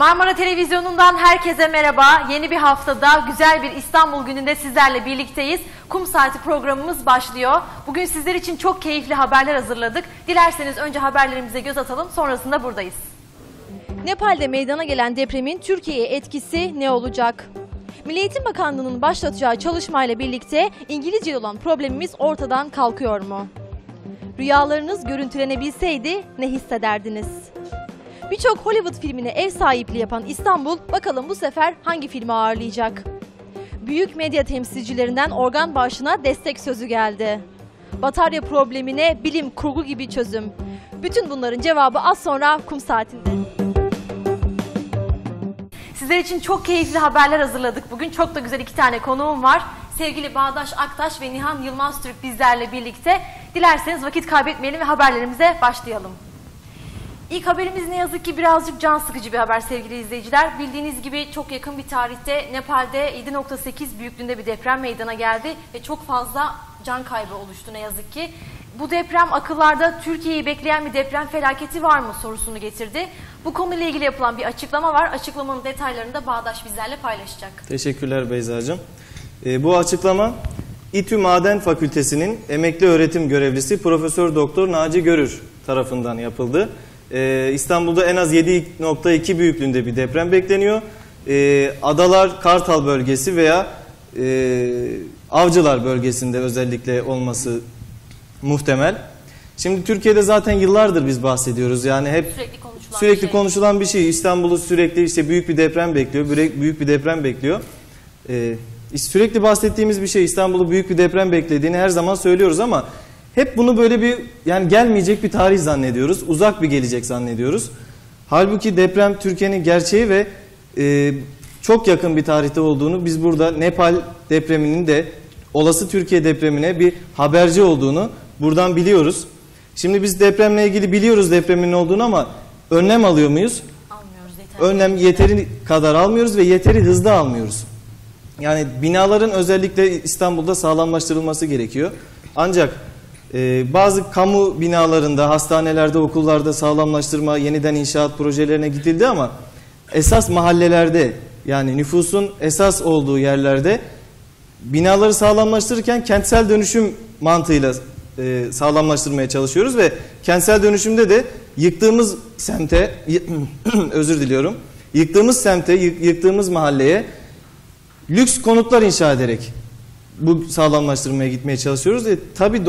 Marmara Televizyonu'ndan herkese merhaba. Yeni bir haftada güzel bir İstanbul gününde sizlerle birlikteyiz. Kum Saati programımız başlıyor. Bugün sizler için çok keyifli haberler hazırladık. Dilerseniz önce haberlerimize göz atalım, sonrasında buradayız. Nepal'de meydana gelen depremin Türkiye'ye etkisi ne olacak? Milli Eğitim Bakanlığı'nın başlatacağı çalışmayla birlikte İngilizce olan problemimiz ortadan kalkıyor mu? Rüyalarınız görüntülenebilseydi ne hissederdiniz? Birçok Hollywood filmine ev sahipliği yapan İstanbul bakalım bu sefer hangi filmi ağırlayacak? Büyük medya temsilcilerinden organ bağışına destek sözü geldi. Batarya problemine bilim kurgu gibi çözüm. Bütün bunların cevabı az sonra kum saatinde. Sizler için çok keyifli haberler hazırladık. Bugün çok da güzel iki tane konuğum var. Sevgili Bağdaş Aktaş ve Nihan Yılmaz Türk bizlerle birlikte. Dilerseniz vakit kaybetmeyelim ve haberlerimize başlayalım. İlk haberimiz ne yazık ki birazcık can sıkıcı bir haber sevgili izleyiciler. Bildiğiniz gibi çok yakın bir tarihte Nepal'de 7.8 büyüklüğünde bir deprem meydana geldi ve çok fazla can kaybı oluştu ne yazık ki. Bu deprem akıllarda Türkiye'yi bekleyen bir deprem felaketi var mı sorusunu getirdi. Bu konuyla ilgili yapılan bir açıklama var. Açıklamanın detaylarını da Bağdaş bizlerle paylaşacak. Teşekkürler Beyza'cığım. E, bu açıklama İTÜ Maden Fakültesi'nin emekli öğretim görevlisi Profesör Doktor Naci Görür tarafından yapıldı. E, İstanbul'da en az 7.2 büyüklüğünde bir deprem bekleniyor. E, Adalar, Kartal bölgesi veya e, Avcılar bölgesinde özellikle olması muhtemel. Şimdi Türkiye'de zaten yıllardır biz bahsediyoruz. Yani hep Sürekli konuşulan sürekli bir şey. konuşulan bir şey. İstanbul'u sürekli işte büyük bir deprem bekliyor. büyük- Büyük bir deprem bekliyor. Ee, sürekli bahsettiğimiz bir şey İstanbul'u büyük bir deprem beklediğini her zaman söylüyoruz ama hep bunu böyle bir yani gelmeyecek bir tarih zannediyoruz. Uzak bir gelecek zannediyoruz. Halbuki deprem Türkiye'nin gerçeği ve e, çok yakın bir tarihte olduğunu biz burada Nepal depreminin de olası Türkiye depremine bir haberci olduğunu buradan biliyoruz. Şimdi biz depremle ilgili biliyoruz depremin olduğunu ama önlem alıyor muyuz? Almıyoruz yeterli. Önlem yeteri kadar almıyoruz ve yeteri hızda almıyoruz. Yani binaların özellikle İstanbul'da sağlamlaştırılması gerekiyor. Ancak e, bazı kamu binalarında, hastanelerde, okullarda sağlamlaştırma, yeniden inşaat projelerine gidildi ama esas mahallelerde yani nüfusun esas olduğu yerlerde binaları sağlamlaştırırken kentsel dönüşüm mantığıyla e, sağlamlaştırmaya çalışıyoruz ve kentsel dönüşümde de yıktığımız semte özür diliyorum yıktığımız semte yık- yıktığımız mahalleye lüks konutlar inşa ederek bu sağlamlaştırmaya gitmeye çalışıyoruz. E, tabii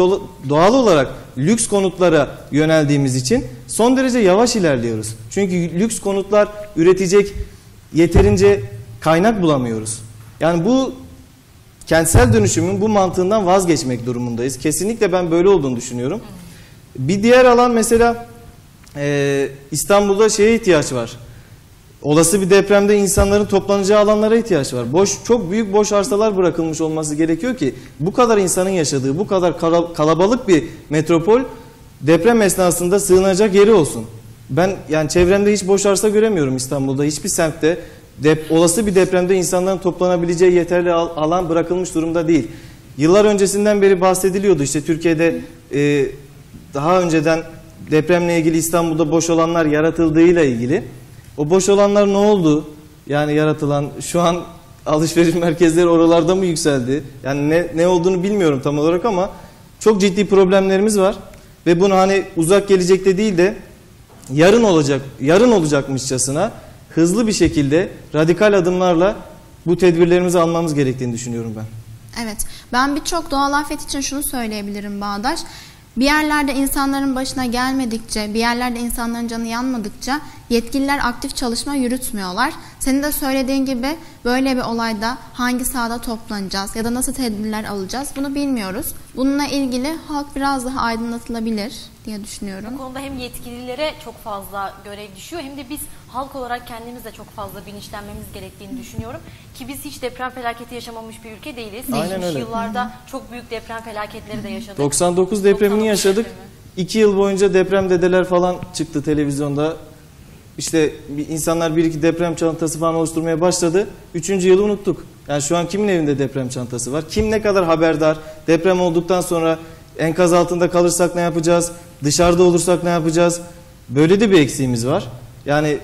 doğal olarak lüks konutlara yöneldiğimiz için son derece yavaş ilerliyoruz. Çünkü lüks konutlar üretecek yeterince kaynak bulamıyoruz. Yani bu kentsel dönüşümün bu mantığından vazgeçmek durumundayız. Kesinlikle ben böyle olduğunu düşünüyorum. Bir diğer alan mesela e, İstanbul'da şeye ihtiyaç var. Olası bir depremde insanların toplanacağı alanlara ihtiyaç var. Boş, çok büyük boş arsalar bırakılmış olması gerekiyor ki bu kadar insanın yaşadığı, bu kadar kalabalık bir metropol deprem esnasında sığınacak yeri olsun. Ben yani çevremde hiç boş arsa göremiyorum İstanbul'da. Hiçbir semtte dep- olası bir depremde insanların toplanabileceği yeterli al- alan bırakılmış durumda değil. Yıllar öncesinden beri bahsediliyordu işte Türkiye'de e, daha önceden depremle ilgili İstanbul'da boş olanlar yaratıldığıyla ilgili. O boş olanlar ne oldu? Yani yaratılan şu an alışveriş merkezleri oralarda mı yükseldi? Yani ne, ne olduğunu bilmiyorum tam olarak ama çok ciddi problemlerimiz var. Ve bunu hani uzak gelecekte değil de yarın olacak, yarın olacakmışçasına hızlı bir şekilde radikal adımlarla bu tedbirlerimizi almamız gerektiğini düşünüyorum ben. Evet, ben birçok doğal afet için şunu söyleyebilirim Bağdaş. Bir yerlerde insanların başına gelmedikçe, bir yerlerde insanların canı yanmadıkça yetkililer aktif çalışma yürütmüyorlar. Senin de söylediğin gibi böyle bir olayda hangi sahada toplanacağız ya da nasıl tedbirler alacağız bunu bilmiyoruz. Bununla ilgili halk biraz daha aydınlatılabilir diye düşünüyorum. Bu konuda hem yetkililere çok fazla görev düşüyor hem de biz halk olarak kendimiz de çok fazla bilinçlenmemiz gerektiğini düşünüyorum. Ki biz hiç deprem felaketi yaşamamış bir ülke değiliz. Aynen öyle. yıllarda çok büyük deprem felaketleri de yaşadık. 99 depremini 99 yaşadık. depremi. 2 yıl boyunca deprem dedeler falan çıktı televizyonda. İşte bir- insanlar bir iki deprem çantası falan oluşturmaya başladı. Üçüncü yılı unuttuk. Yani şu an kimin evinde deprem çantası var? Kim ne kadar haberdar? Deprem olduktan sonra enkaz altında kalırsak ne yapacağız? Dışarıda olursak ne yapacağız? Böyle de bir eksiğimiz var. Yani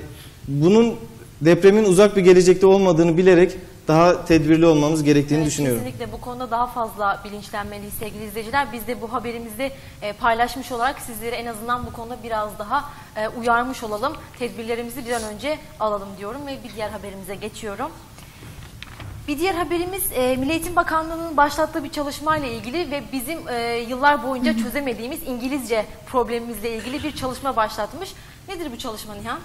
bunun depremin uzak bir gelecekte olmadığını bilerek daha tedbirli olmamız gerektiğini Evet, düşünüyorum. Kesinlikle bu konuda daha fazla bilinçlenmeliyiz sevgili izleyiciler. Biz de bu haberimizi e, paylaşmış olarak sizleri en azından bu konuda biraz daha e, uyarmış olalım. Tedbirlerimizi bir an önce alalım diyorum ve bir diğer haberimize geçiyorum. Bir diğer haberimiz e, Milli Eğitim Bakanlığı'nın başlattığı bir çalışmayla ilgili ve bizim e, yıllar boyunca çözemediğimiz İngilizce problemimizle ilgili bir çalışma başlatmış. Nedir bu çalışma Nihan?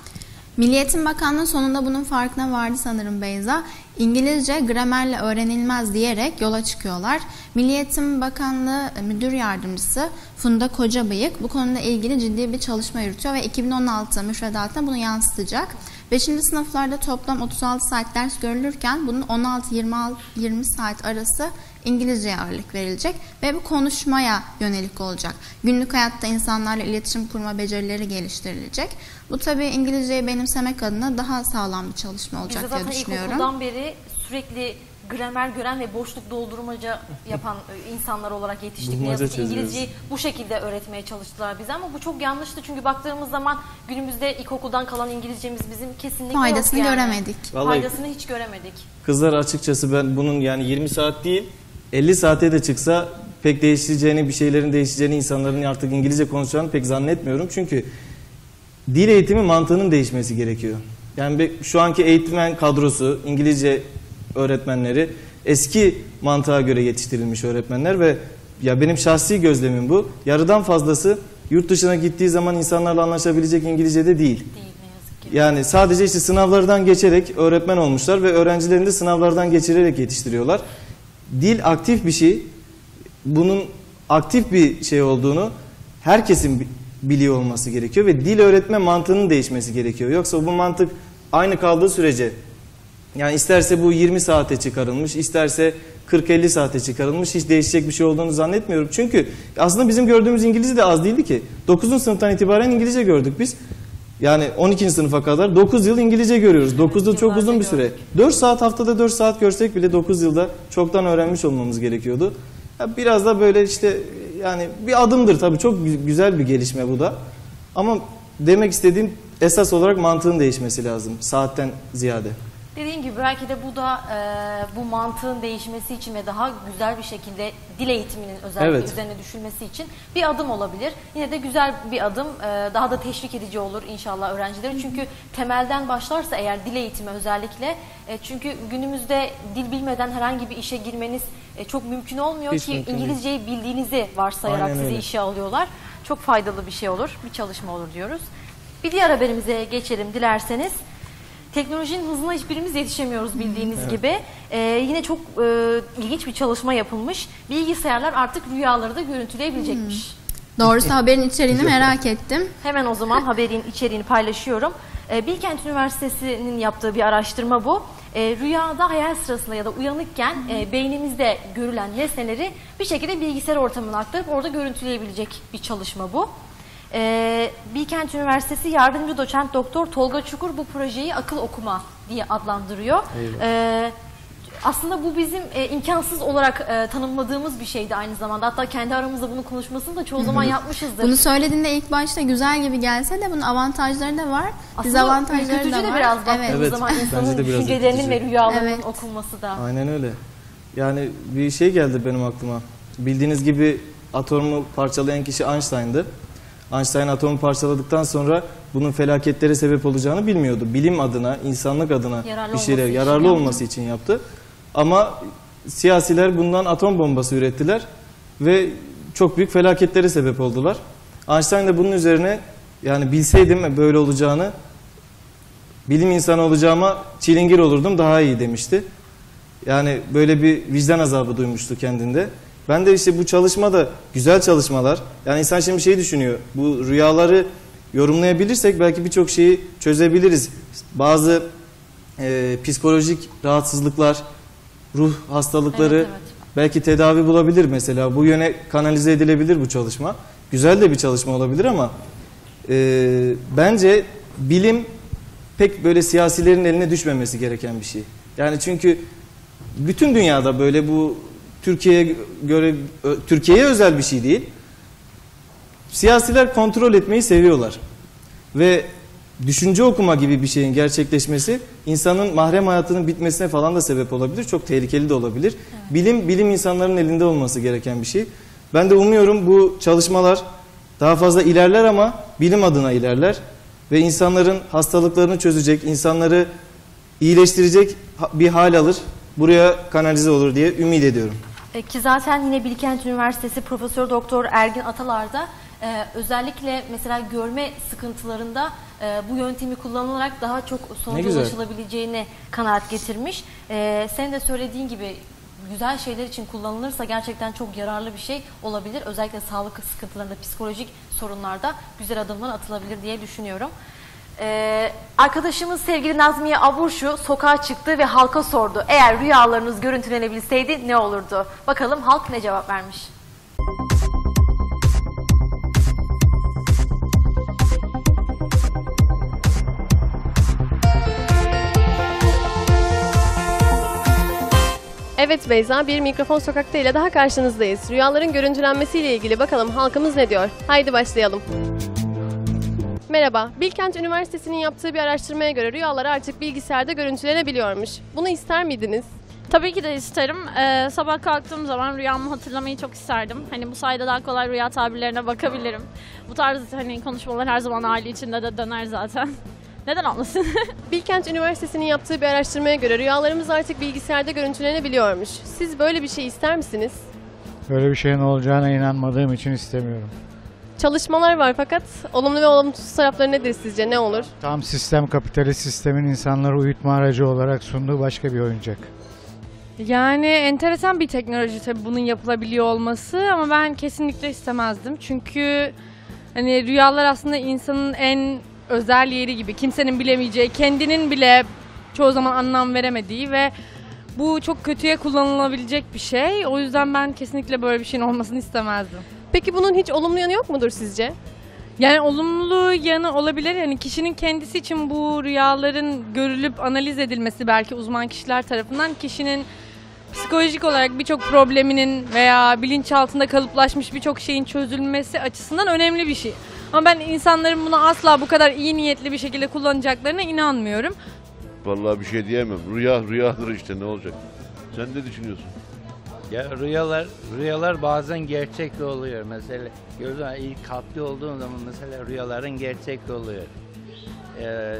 Milli Eğitim Bakanlığı sonunda bunun farkına vardı sanırım Beyza. İngilizce gramerle öğrenilmez diyerek yola çıkıyorlar. Milli Eğitim Bakanlığı Müdür Yardımcısı Funda Kocabıyık bu konuyla ilgili ciddi bir çalışma yürütüyor ve 2016 müfredatına bunu yansıtacak. 5. sınıflarda toplam 36 saat ders görülürken bunun 16-20 saat arası İngilizceye ağırlık verilecek ve bu konuşmaya yönelik olacak. Günlük hayatta insanlarla iletişim kurma becerileri geliştirilecek. Bu tabii İngilizceyi benimsemek adına daha sağlam bir çalışma Biz olacak de diye zaten düşünüyorum. ilkokuldan beri sürekli gramer gören ve boşluk doldurmaca yapan e, insanlar olarak yetiştik. Ne yazık ki. İngilizceyi bu şekilde öğretmeye çalıştılar bize ama bu çok yanlıştı. Çünkü baktığımız zaman günümüzde ilkokuldan kalan İngilizcemiz bizim kesinlikle Faydasını yok yani. göremedik. Vallahi- Faydasını hiç göremedik. Kızlar açıkçası ben bunun yani 20 saat değil 50 saate de çıksa pek değişeceğini, bir şeylerin değişeceğini, insanların artık İngilizce konuşacağını pek zannetmiyorum. Çünkü dil eğitimi mantığının değişmesi gerekiyor. Yani şu anki eğitmen kadrosu, İngilizce öğretmenleri eski mantığa göre yetiştirilmiş öğretmenler ve ya benim şahsi gözlemim bu. Yarıdan fazlası yurt dışına gittiği zaman insanlarla anlaşabilecek İngilizce'de değil. Değil ne yazık ki. Yani sadece işte sınavlardan geçerek öğretmen olmuşlar ve öğrencilerini de sınavlardan geçirerek yetiştiriyorlar. Dil aktif bir şey. Bunun aktif bir şey olduğunu herkesin bi- biliyor olması gerekiyor ve dil öğretme mantığının değişmesi gerekiyor. Yoksa bu mantık aynı kaldığı sürece yani isterse bu 20 saate çıkarılmış, isterse 40-50 saate çıkarılmış hiç değişecek bir şey olduğunu zannetmiyorum. Çünkü aslında bizim gördüğümüz İngilizce de az değildi ki. 9. sınıftan itibaren İngilizce gördük biz. Yani 12. sınıfa kadar 9 yıl İngilizce görüyoruz. 9 yıl çok uzun bir süre. gördük. 4 saat haftada 4 saat görsek bile 9 yılda çoktan öğrenmiş olmamız gerekiyordu. Biraz da böyle işte yani bir adımdır tabii çok gü- güzel bir gelişme bu da. Ama demek istediğim esas olarak mantığın değişmesi lazım saatten ziyade. Dediğim gibi belki de bu da e, bu mantığın değişmesi için ve daha güzel bir şekilde dil eğitiminin özellikle Evet. üzerine düşülmesi için bir adım olabilir. Yine de güzel bir adım, e, daha da teşvik edici olur inşallah öğrencilerin. Çünkü temelden başlarsa eğer dil eğitimi özellikle, e, çünkü günümüzde dil bilmeden herhangi bir işe girmeniz e, çok mümkün olmuyor Hiç ki mümkün değil. İngilizceyi bildiğinizi varsayarak Aynen sizi öyle. işe alıyorlar. Çok faydalı bir şey olur, bir çalışma olur diyoruz. Bir diğer haberimize geçelim dilerseniz. Teknolojinin hızına hiçbirimiz yetişemiyoruz bildiğiniz gibi. Ee, yine çok e, ilginç bir çalışma yapılmış. Bilgisayarlar artık rüyaları da görüntüleyebilecekmiş. Doğrusu haberin içeriğini merak ettim. Hemen o zaman haberin içeriğini paylaşıyorum. Ee, Bilkent Üniversitesi'nin yaptığı bir araştırma bu. Ee, rüyada hayal sırasında ya da uyanıkken e, beynimizde görülen nesneleri bir şekilde bilgisayar ortamına aktarıp orada görüntüleyebilecek bir çalışma bu. Ee, Bilkent Üniversitesi yardımcı doçent doktor Tolga Çukur bu projeyi akıl okuma diye adlandırıyor. Ee, aslında bu bizim e, imkansız olarak e, tanımladığımız bir şeydi aynı zamanda. Hatta kendi aramızda bunu konuşmasını da çoğu zaman yapmışızdır. Bunu söylediğinde ilk başta güzel gibi gelse de bunun avantajları da var. Aslında Dezavantajları da de var. biraz baktığımız evet. Zaman insanın de biraz düşüncelerinin ve rüyalarının Evet. okunması da. Aynen öyle. Yani bir şey geldi benim aklıma. Bildiğiniz gibi atomu parçalayan kişi Einstein'dı. Einstein atomu parçaladıktan sonra bunun felaketlere sebep olacağını bilmiyordu. Bilim adına, insanlık adına Yararlı bir şeyler olması için yararlı yaptı. olması için yaptı. Ama siyasiler bundan atom bombası ürettiler ve çok büyük felaketlere sebep oldular. Einstein de bunun üzerine yani bilseydim böyle olacağını bilim insanı olacağıma çilingir olurdum daha iyi demişti. Yani böyle bir vicdan azabı duymuştu kendinde. Ben de işte bu çalışma da güzel çalışmalar. Yani insan şimdi şey düşünüyor. Bu rüyaları yorumlayabilirsek belki birçok şeyi çözebiliriz. Bazı e, psikolojik rahatsızlıklar, ruh hastalıkları Evet, evet. belki tedavi bulabilir mesela. Bu yöne kanalize edilebilir bu çalışma. Güzel de bir çalışma olabilir ama e, bence bilim pek böyle siyasilerin eline düşmemesi gereken bir şey. Yani çünkü bütün dünyada böyle bu Türkiye'ye göre Türkiye'ye özel bir şey değil. Siyasiler kontrol etmeyi seviyorlar. Ve düşünce okuma gibi bir şeyin gerçekleşmesi insanın mahrem hayatının bitmesine falan da sebep olabilir. Çok tehlikeli de olabilir. Bilim bilim insanların elinde olması gereken bir şey. Ben de umuyorum bu çalışmalar daha fazla ilerler ama bilim adına ilerler ve insanların hastalıklarını çözecek, insanları iyileştirecek bir hal alır. Buraya kanalize olur diye ümit ediyorum. E, Ki zaten yine Bilkent Üniversitesi Profesör Doktor Ergin Atalar da e, özellikle mesela görme sıkıntılarında e, bu yöntemi kullanılarak daha çok sonuca güzel. ulaşılabileceğini kanaat getirmiş. E, senin de söylediğin gibi güzel şeyler için kullanılırsa gerçekten çok yararlı bir şey olabilir. Özellikle sağlık sıkıntılarında, psikolojik sorunlarda güzel adımlar atılabilir diye düşünüyorum. Ee, arkadaşımız sevgili Nazmiye Aburşu sokağa çıktı ve halka sordu. Eğer rüyalarınız görüntülenebilseydi ne olurdu? Bakalım halk ne cevap vermiş? Evet Beyza, bir mikrofon sokakta ile daha karşınızdayız. Rüyaların görüntülenmesiyle ilgili bakalım halkımız ne diyor? Haydi başlayalım. Merhaba, Bilkent Üniversitesi'nin yaptığı bir araştırmaya göre rüyalar artık bilgisayarda görüntülenebiliyormuş. Bunu ister miydiniz? Tabii ki de isterim. Ee, sabah kalktığım zaman rüyamı hatırlamayı çok isterdim. Hani bu sayede daha kolay rüya tabirlerine bakabilirim. Bu tarz hani konuşmalar her zaman aile içinde de döner zaten. Neden olmasın? Bilkent Üniversitesi'nin yaptığı bir araştırmaya göre rüyalarımız artık bilgisayarda görüntülenebiliyormuş. Siz böyle bir şey ister misiniz? Böyle bir şeyin olacağına inanmadığım için istemiyorum. Çalışmalar var fakat olumlu ve olumsuz tarafları nedir sizce? Ne olur? Tam sistem kapitalist sistemin insanları uyutma aracı olarak sunduğu başka bir oyuncak. Yani enteresan bir teknoloji tabii bunun yapılabiliyor olması ama ben kesinlikle istemezdim. Çünkü hani rüyalar aslında insanın en özel yeri gibi. Kimsenin bilemeyeceği, kendinin bile çoğu zaman anlam veremediği ve bu çok kötüye kullanılabilecek bir şey. O yüzden ben kesinlikle böyle bir şeyin olmasını istemezdim. Peki bunun hiç olumlu yanı yok mudur sizce? Yani olumlu yanı olabilir. Yani kişinin kendisi için bu rüyaların görülüp analiz edilmesi belki uzman kişiler tarafından kişinin psikolojik olarak birçok probleminin veya bilinçaltında kalıplaşmış birçok şeyin çözülmesi açısından önemli bir şey. Ama ben insanların bunu asla bu kadar iyi niyetli bir şekilde kullanacaklarına inanmıyorum. Vallahi bir şey diyemem. Rüya rüyadır işte ne olacak? Sen ne düşünüyorsun? Ya rüyalar rüyalar bazen gerçek de oluyor. Mesela gördün mü ilk kalpli olduğun zaman mesela rüyaların gerçek de oluyor. Ee,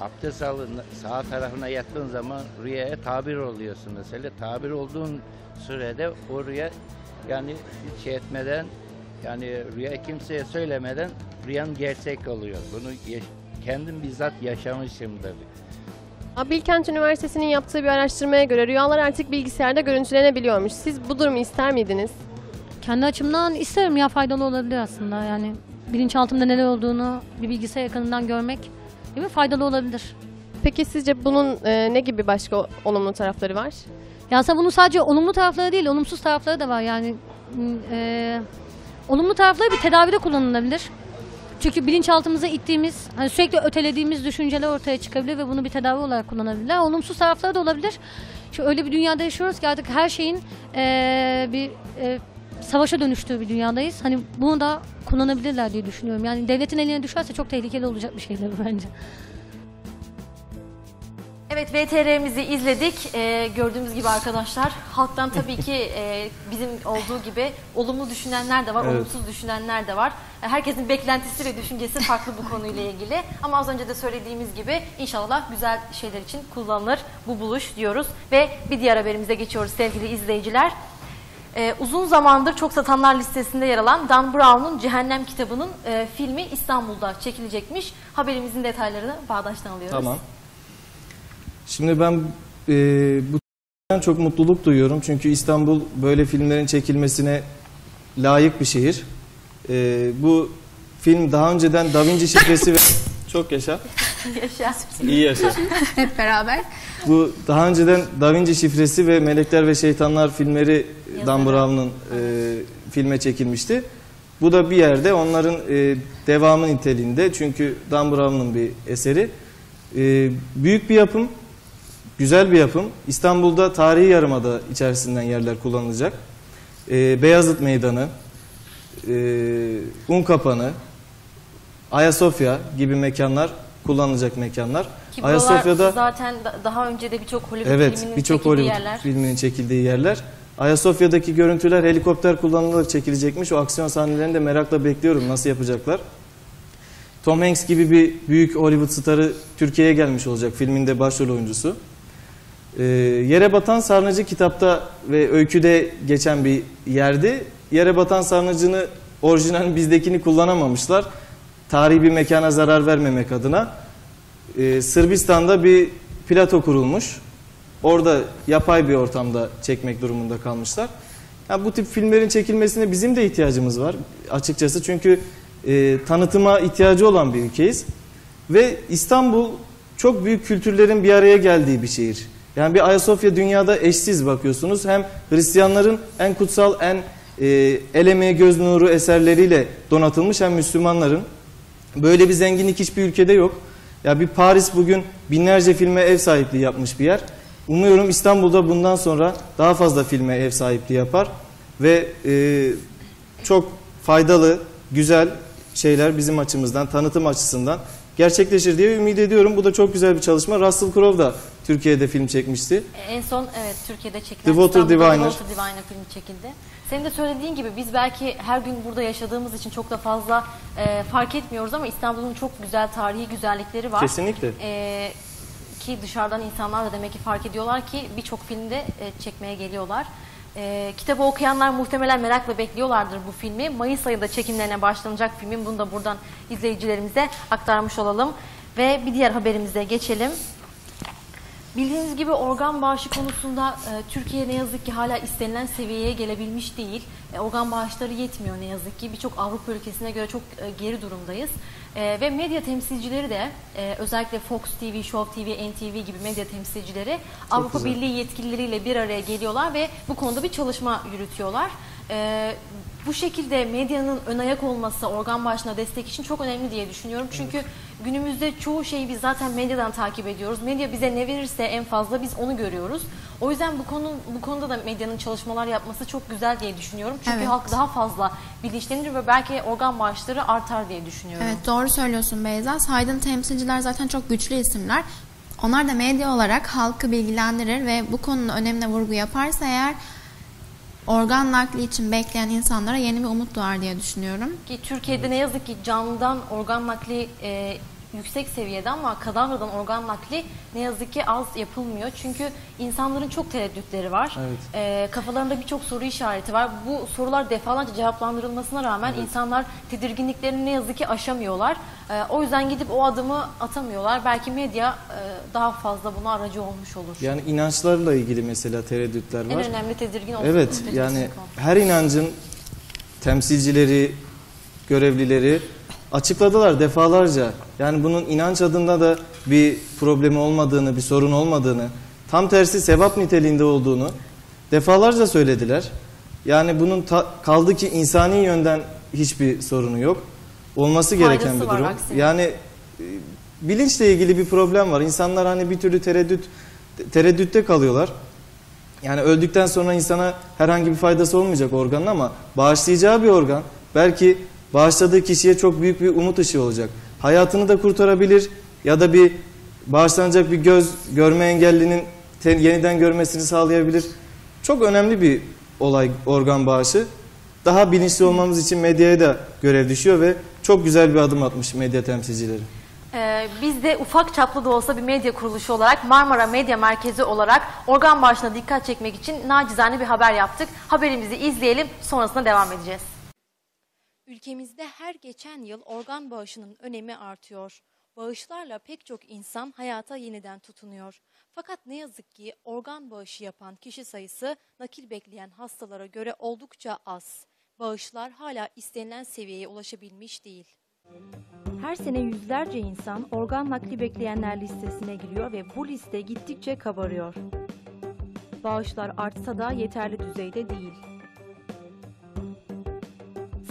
abdest alın sağ tarafına yattığın zaman rüyaya tabir oluyorsun mesela. Tabir olduğun sürede o rüya yani hiç şey etmeden yani rüya kimseye söylemeden rüyan gerçek oluyor. Bunu kendim bizzat yaşamışımdır. Bilkent Üniversitesi'nin yaptığı bir araştırmaya göre rüyalar artık bilgisayarda görüntülenebiliyormuş. Siz bu durumu ister miydiniz? Kendi açımdan isterim ya faydalı olabilir aslında yani bilinçaltımda neler olduğunu bir bilgisayar ekranından görmek değil mi faydalı olabilir. Peki sizce bunun e, ne gibi başka olumlu tarafları var? Ya aslında bunun sadece olumlu tarafları değil olumsuz tarafları da var yani e, olumlu tarafları bir tedavide kullanılabilir. Çünkü bilinçaltımıza ittiğimiz, hani sürekli ötelediğimiz düşünceler ortaya çıkabilir ve bunu bir tedavi olarak kullanabilirler. Olumsuz tarafları da olabilir. Çünkü öyle bir dünyada yaşıyoruz ki artık her şeyin e, bir e, savaşa dönüştüğü bir dünyadayız. Hani bunu da kullanabilirler diye düşünüyorum. Yani devletin eline düşerse çok tehlikeli olacak bir şeyler bu bence. Evet VTR'mizi izledik. Ee, gördüğümüz gibi arkadaşlar halktan tabii ki e, bizim olduğu gibi olumlu düşünenler de var, Evet. olumsuz düşünenler de var. E, Herkesin beklentisi ve düşüncesi farklı bu konuyla ilgili. Ama az önce de söylediğimiz gibi inşallah güzel şeyler için kullanılır bu buluş diyoruz. Ve bir diğer haberimize geçiyoruz sevgili izleyiciler. Ee, uzun zamandır çok satanlar listesinde yer alan Dan Brown'un Cehennem kitabının e, filmi İstanbul'da çekilecekmiş. Haberimizin detaylarını Bağdaş'tan alıyoruz. Tamam. Şimdi ben e, bu çok mutluluk duyuyorum. Çünkü İstanbul böyle filmlerin çekilmesine layık bir şehir. E, bu film daha önceden Da Vinci şifresi ve... Çok yaşa. Yaşa. İyi yaşa. Hep beraber. Bu daha önceden Da Vinci şifresi ve Melekler ve Şeytanlar filmleri Dan. Brown'un e, filme çekilmişti. Bu da bir yerde onların e, devamı niteliğinde çünkü Dan Brown'un bir eseri. E, büyük bir yapım, güzel bir yapım. İstanbul'da tarihi yarımada içerisinden yerler kullanılacak. E, Beyazıt Meydanı, e, Unkapanı, Ayasofya gibi mekanlar kullanılacak mekanlar. Ki buralar zaten da- daha önce de birçok Hollywood Evet, filminin birçok çekildiği Hollywood yerler. filminin çekildiği yerler. Ayasofya'daki görüntüler helikopter kullanılarak çekilecekmiş. O aksiyon sahnelerini de merakla bekliyorum. Nasıl yapacaklar? Tom Hanks gibi bir büyük Hollywood starı Türkiye'ye gelmiş olacak filminde başrol oyuncusu. Ee, Yere Batan Sarnıcı kitapta ve öyküde geçen bir yerdi. Yere Batan Sarnıcı'nı orijinal bizdekini kullanamamışlar. Tarihi bir mekana zarar vermemek adına. Ee, Sırbistan'da bir plato kurulmuş. Orada yapay bir ortamda çekmek durumunda kalmışlar. Yani bu tip filmlerin çekilmesine bizim de ihtiyacımız var açıkçası. Çünkü e, tanıtıma ihtiyacı olan bir ülkeyiz. Ve İstanbul çok büyük kültürlerin bir araya geldiği bir şehir. Yani bir Ayasofya dünyada eşsiz bakıyorsunuz. Hem Hristiyanların en kutsal, en e, el göz nuru eserleriyle donatılmış hem Müslümanların. Böyle bir zenginlik hiçbir ülkede yok. Ya bir Paris bugün binlerce filme ev sahipliği yapmış bir yer. Umuyorum İstanbul'da bundan sonra daha fazla filme ev sahipliği yapar ve e, çok faydalı, güzel şeyler bizim açımızdan, tanıtım açısından gerçekleşir diye ümit ediyorum. Bu da çok güzel bir çalışma. Russell Crowe da Türkiye'de film çekmişti. En son evet Türkiye'de çekilen The Water Diviner. The Water Diviner filmi çekildi. Senin de söylediğin gibi biz belki her gün burada yaşadığımız için çok da fazla e, fark etmiyoruz ama İstanbul'un çok güzel tarihi güzellikleri var. Kesinlikle. E, ki dışarıdan insanlar da demek ki fark ediyorlar ki birçok filmde e, çekmeye geliyorlar. E, kitabı okuyanlar muhtemelen merakla bekliyorlardır bu filmi. Mayıs ayında çekimlerine başlanacak filmin. Bunu da buradan izleyicilerimize aktarmış olalım. Ve bir diğer haberimize geçelim. Bildiğiniz gibi organ bağışı konusunda e, Türkiye ne yazık ki hala istenilen seviyeye gelebilmiş değil. E, organ bağışları yetmiyor ne yazık ki. Birçok Avrupa ülkesine göre çok e, geri durumdayız. E, ve medya temsilcileri de e, özellikle Fox TV, Show TV, NTV gibi medya temsilcileri Avrupa güzel. Birliği yetkilileriyle bir araya geliyorlar ve bu konuda bir çalışma yürütüyorlar. E, bu şekilde medyanın ön ayak olması organ bağışına destek için çok önemli diye düşünüyorum. Çünkü günümüzde çoğu şeyi biz zaten medyadan takip ediyoruz. Medya bize ne verirse en fazla biz onu görüyoruz. O yüzden bu konu bu konuda da medyanın çalışmalar yapması çok güzel diye düşünüyorum. Çünkü Evet. halk daha fazla bilinçlenir ve belki organ bağışları artar diye düşünüyorum. Evet doğru söylüyorsun Beyza. Saydığın temsilciler zaten çok güçlü isimler. Onlar da medya olarak halkı bilgilendirir ve bu konunun önemine vurgu yaparsa eğer organ nakli için bekleyen insanlara yeni bir umut doğar diye düşünüyorum. Ki Türkiye'de ne yazık ki canlıdan organ nakli e, yüksek seviyede ama kadavradan organ nakli ne yazık ki az yapılmıyor. Çünkü insanların çok tereddütleri var. Evet. E, kafalarında birçok soru işareti var. Bu sorular defalarca cevaplandırılmasına rağmen insanlar tedirginliklerini ne yazık ki aşamıyorlar. E, o yüzden gidip o adımı atamıyorlar. Belki medya e, daha fazla buna aracı olmuş olur. Yani inançlarla ilgili mesela tereddütler var. en önemli tedirgin olsun. Evet yani her inancın temsilcileri, görevlileri açıkladılar defalarca. Yani bunun inanç adında da bir problemi olmadığını, bir sorun olmadığını, tam tersi sevap niteliğinde olduğunu defalarca söylediler. Yani bunun kaldı ki insani yönden hiçbir sorunu yok. Olması gereken Faydası bir var durum. aksine. Yani e, bilinçle ilgili bir problem var. İnsanlar hani bir türlü tereddüt tereddütte kalıyorlar. Yani öldükten sonra insana herhangi bir faydası olmayacak organın ama bağışlayacağı bir organ belki bağışladığı kişiye çok büyük bir umut ışığı olacak. Hayatını da kurtarabilir ya da bir bağışlanacak bir göz görme engellinin te- yeniden görmesini sağlayabilir. Çok önemli bir olay organ bağışı. Daha bilinçli olmamız için medyaya da görev düşüyor ve çok güzel bir adım atmış medya temsilcileri. Ee, biz de ufak çaplı da olsa bir medya kuruluşu olarak Marmara Medya Merkezi olarak organ bağışına dikkat çekmek için nacizane bir haber yaptık. Haberimizi izleyelim sonrasında devam edeceğiz. Ülkemizde her geçen yıl organ bağışının önemi artıyor. Bağışlarla pek çok insan hayata yeniden tutunuyor. Fakat ne yazık ki organ bağışı yapan kişi sayısı nakil bekleyen hastalara göre oldukça az. Bağışlar hala istenilen seviyeye ulaşabilmiş değil. Her sene yüzlerce insan organ nakli bekleyenler listesine giriyor ve bu liste gittikçe kabarıyor. Bağışlar artsa da yeterli düzeyde değil.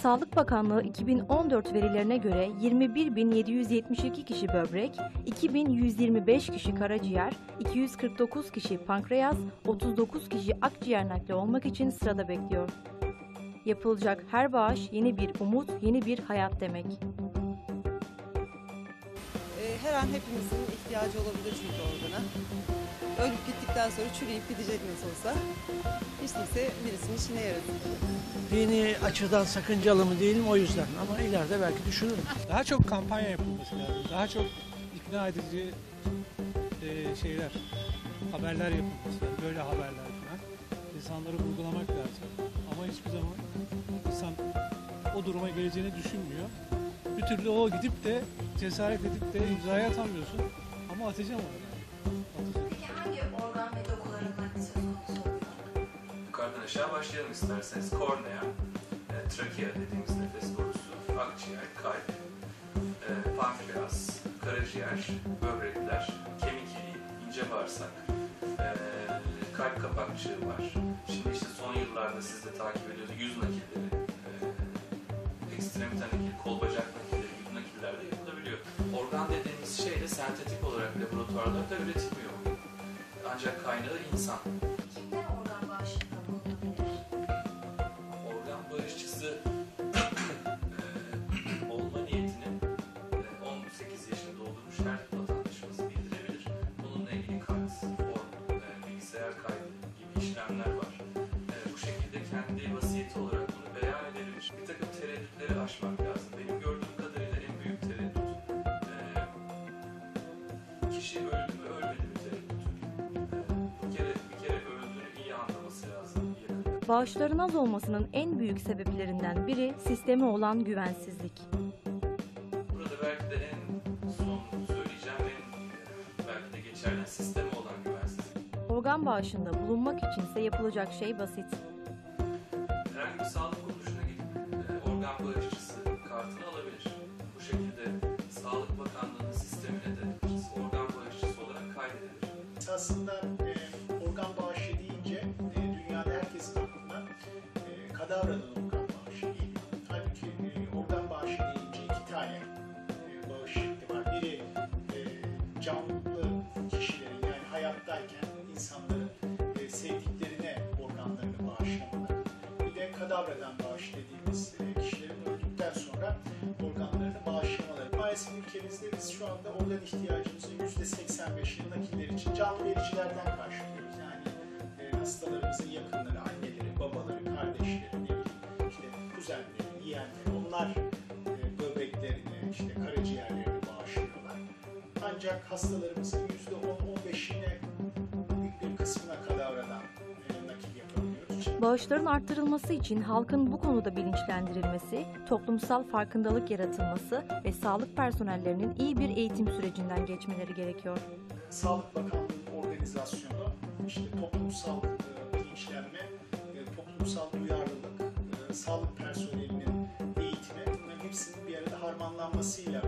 Sağlık Bakanlığı 2014 verilerine göre 21.772 kişi böbrek, 2.125 kişi karaciğer, 249 kişi pankreas, 39 kişi akciğer nakli olmak için sırada bekliyor. Yapılacak her bağış yeni bir umut, yeni bir hayat demek. E, her Gerçekten hepimizin ihtiyacı olabilir çünkü organa. Ölüp gittikten sonra çürüyüp gidecek nasıl olsa. Hiç değilse birisinin işine yarar. Dini açıdan sakıncalı mı değilim o yüzden ama ileride belki düşünürüm. Daha çok kampanya yapılması lazım. Daha çok ikna edici e, şeyler, haberler yapılması lazım. Böyle haberler falan. İnsanları vurgulamak lazım. Ama hiçbir zaman insan o duruma geleceğini düşünmüyor. Bir türlü o gidip de cesaret edip de imzayı atamıyorsun. Ama atacağım onu. Peki hangi organ ve dokuların nakli söz konusu? Yukarıdan aşağı başlayalım isterseniz. Kornea, e, trakea dediğimiz nefes borusu, akciğer, kalp, e, pankreas, karaciğer, böbrekler, kemik iliği, ince bağırsak, e, kalp kapakçığı var. Şimdi işte son yıllarda siz de takip ediyorsunuz yüz nakilleri, e, ekstremite nakil, kol bacak nakilleri gibi nakiller de yapılabiliyor. Organ dediğimiz şey de sentetik olarak laboratuvarlarda üretilmiyor. Ancak kaynağı insan. Kimler organ bulunabilir? organ bağışçısı olma niyetini eee, 18 yaşını doldurmuş her vatandaşımız bildirebilir. Bununla ilgili kart, form, eee, bilgisayar kaydı gibi işlemler Bağışların az olmasının en büyük sebeplerinden biri sisteme olan güvensizlik. Burada belki de en son söyleyeceğim en belki de geçerli sisteme olan güvensizlik. Organ bağışında bulunmak içinse yapılacak şey basit. Herhangi bir sağlık kuruluşuna gidip e, organ bağışçısı kartını alabilir. Bu şekilde Sağlık Bakanlığı'nın sistemine de organ bağışçısı olarak kaydedilir. Aslında hastalarımızın %10-15'ine büyük bir kısmına kadavradan e, nakil yapabiliyoruz. Bağışların arttırılması için halkın bu konuda bilinçlendirilmesi, toplumsal farkındalık yaratılması ve sağlık personellerinin iyi bir eğitim sürecinden geçmeleri gerekiyor. Sağlık Bakanlığı'nın organizasyonu, işte toplumsal e, bilinçlenme, toplumsal duyarlılık, e, sağlık personelinin eğitimi, bunların hepsinin bir arada harmanlanmasıyla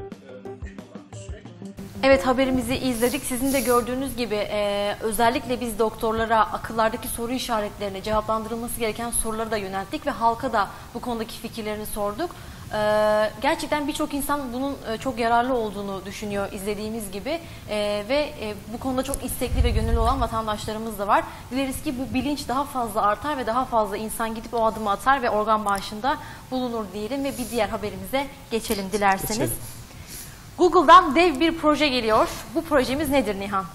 Evet haberimizi izledik. Sizin de gördüğünüz gibi e, özellikle biz doktorlara akıllardaki soru işaretlerini cevaplandırılması gereken soruları da yönelttik ve halka da bu konudaki fikirlerini sorduk. E, gerçekten birçok insan bunun e, çok yararlı olduğunu düşünüyor izlediğimiz gibi E, ve e, bu konuda çok istekli ve gönüllü olan vatandaşlarımız da var. Dileriz ki bu bilinç daha fazla artar ve daha fazla insan gidip o adımı atar ve organ bağışında bulunur diyelim ve bir diğer haberimize geçelim dilerseniz. Geçelim. Google'dan dev bir proje geliyor. Bu projemiz nedir Nihan?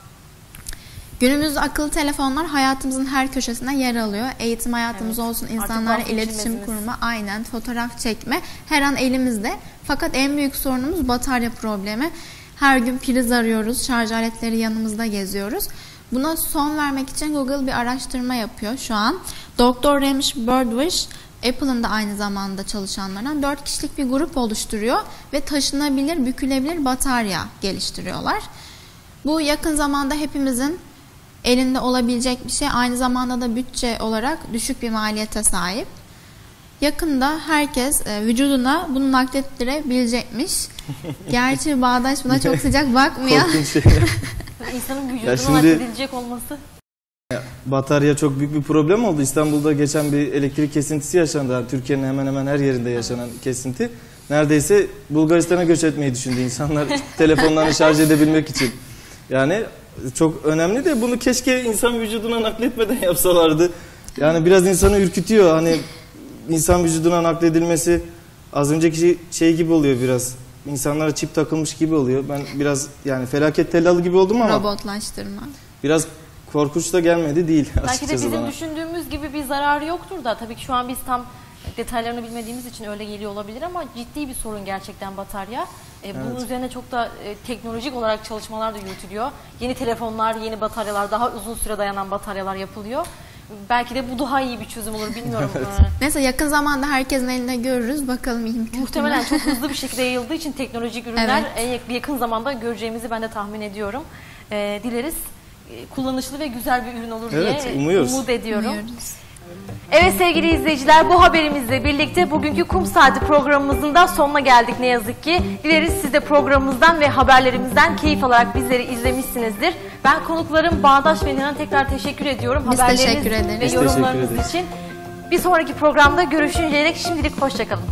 Günümüzde akıllı telefonlar hayatımızın her köşesinde yer alıyor. Eğitim hayatımız olsun, insanlarla iletişim kurma, aynen fotoğraf çekme her an elimizde. Fakat en büyük sorunumuz batarya problemi. Her gün priz arıyoruz, şarj aletleri yanımızda geziyoruz. Buna son vermek için Google bir araştırma yapıyor şu an. Dr. Ramesh Birdwish, Apple'ın da aynı zamanda çalışanlarından 4 kişilik bir grup oluşturuyor ve taşınabilir, bükülebilir batarya geliştiriyorlar. Bu yakın zamanda hepimizin elinde olabilecek bir şey. Aynı zamanda da bütçe olarak düşük bir maliyete sahip. Yakında herkes e, vücuduna bunu naklettirebilecekmiş. Gerçi Bağdaş buna çok sıcak bakmıyor. İnsanın vücuduna şimdi- nakledilecek olması. Batarya çok büyük bir problem oldu. İstanbul'da geçen bir elektrik kesintisi yaşandı. Yani Türkiye'nin hemen hemen her yerinde yaşanan kesinti. Neredeyse Bulgaristan'a göç etmeyi düşündü insanlar telefonlarını şarj edebilmek için. Yani çok önemli de bunu keşke insan vücuduna nakletmeden yapsalardı. Yani biraz insanı ürkütüyor. Hani insan vücuduna nakledilmesi az önceki şey, şey gibi oluyor biraz. insanlara çip takılmış gibi oluyor. Ben biraz yani felaket tellalı gibi oldum ama Robotlaştırma. biraz korkunç da gelmedi değil Belki de bizim bana. düşündüğümüz gibi bir zararı yoktur da tabii ki şu an biz tam detaylarını bilmediğimiz için öyle geliyor olabilir ama ciddi bir sorun gerçekten batarya. E, bunun Evet. üzerine çok da e, teknolojik olarak çalışmalar da yürütülüyor. Yeni telefonlar, yeni bataryalar, daha uzun süre dayanan bataryalar yapılıyor. Belki de bu daha iyi bir çözüm olur bilmiyorum. Ee, Neyse yakın zamanda herkesin elinde görürüz. Bakalım? Muhtemelen çok hızlı bir şekilde yayıldığı için teknolojik ürünler Evet. yakın zamanda göreceğimizi ben de tahmin ediyorum. Ee, dileriz e, kullanışlı ve güzel bir ürün olur Evet, diye umuyoruz. umut ediyorum. Umuyoruz. Evet sevgili izleyiciler bu haberimizle birlikte bugünkü Kum Saati programımızın da sonuna geldik ne yazık ki. Dileriz siz de programımızdan ve haberlerimizden keyif alarak bizleri izlemişsinizdir. Ben konuklarım Bağdaş ve Nihan tekrar teşekkür ediyorum. Biz Haberleriniz teşekkür ederiz. ve yorumlarınız için. Bir sonraki programda görüşünceye dek şimdilik hoşçakalın.